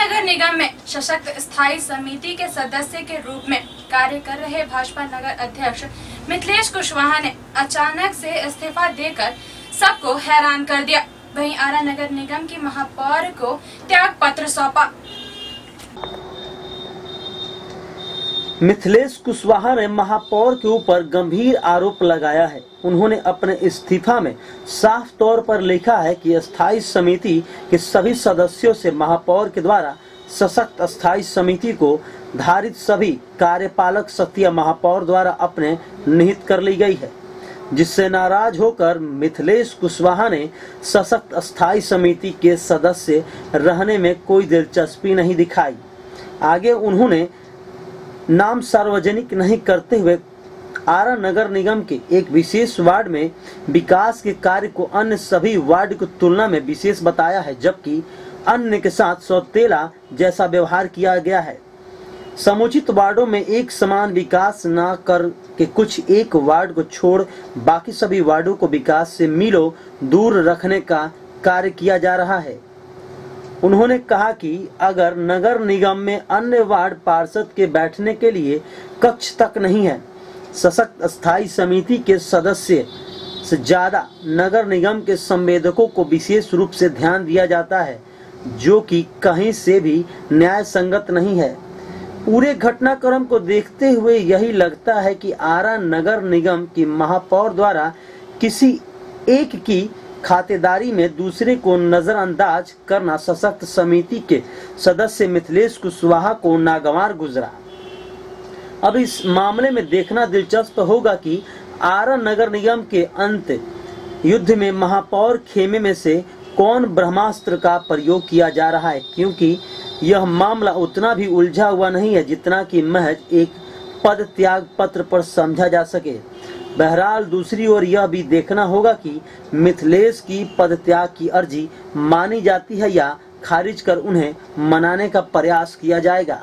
नगर निगम में सशक्त स्थायी समिति के सदस्य के रूप में कार्य कर रहे भाजपा नगर अध्यक्ष मिथिलेश कुशवाहा ने अचानक से इस्तीफा देकर सबको हैरान कर दिया। वहीं आरा नगर निगम की महापौर को त्याग पत्र सौंपा। मिथिलेश कुशवाहा ने महापौर के ऊपर गंभीर आरोप लगाया है। उन्होंने अपने इस्तीफा में साफ़ तौर पर लिखा है कि स्थायी समिति के सभी सदस्यों से महापौर के द्वारा सशक्त स्थायी समिति को धारित सभी कार्यपालक सत्या महापौर द्वारा अपने निहित कर ली गई है, जिससे नाराज़ होकर मिथिलेश कुशवाहा ने सशक्त स्थायी समिति के सदस्य रहने में कोई दिलचस्पी नहीं दिखाई। आगे उन्होंने नाम सार्वजनिक नहीं करते हुए आरा नगर निगम के एक विशेष वार्ड में विकास के कार्य को अन्य सभी वार्ड की तुलना में विशेष बताया है, जबकि अन्य के साथ सौतेला जैसा व्यवहार किया गया है। समुचित वार्डों में एक समान विकास न कर के कुछ एक वार्ड को छोड़ बाकी सभी वार्डों को विकास से मीलों दूर रखने का कार्य किया जा रहा है। उन्होंने कहा कि अगर नगर निगम में अन्य वार्ड पार्षद के बैठने के लिए कक्ष तक नहीं है, सशक्त स्थायी समिति के सदस्य से ज़्यादा नगर निगम के संवेदकों को विशेष रूप से ध्यान दिया जाता है, जो कि कहीं से भी न्याय संगत नहीं है। पूरे घटनाक्रम को देखते हुए यही लगता है कि आरा नगर निगम की महापौर द्वारा किसी एक की खातेदारी में दूसरे को नजरअंदाज करना सशक्त समिति के सदस्य मिथिलेश कुशवाहा को नागवार गुजरा। अब इस मामले में देखना दिलचस्प होगा कि आरा नगर निगम के अंत युद्ध में महापौर खेमे में से कौन ब्रह्मास्त्र का प्रयोग किया जा रहा है? क्योंकि यह मामला उतना भी उलझा हुआ नहीं है जितना कि महज एक पद त्याग पत्र पर समझा जा सके। बहरहाल दूसरी ओर यह भी देखना होगा कि मिथिलेश की पद त्याग की अर्जी मानी जाती है या खारिज कर उन्हें मनाने का प्रयास किया जाएगा।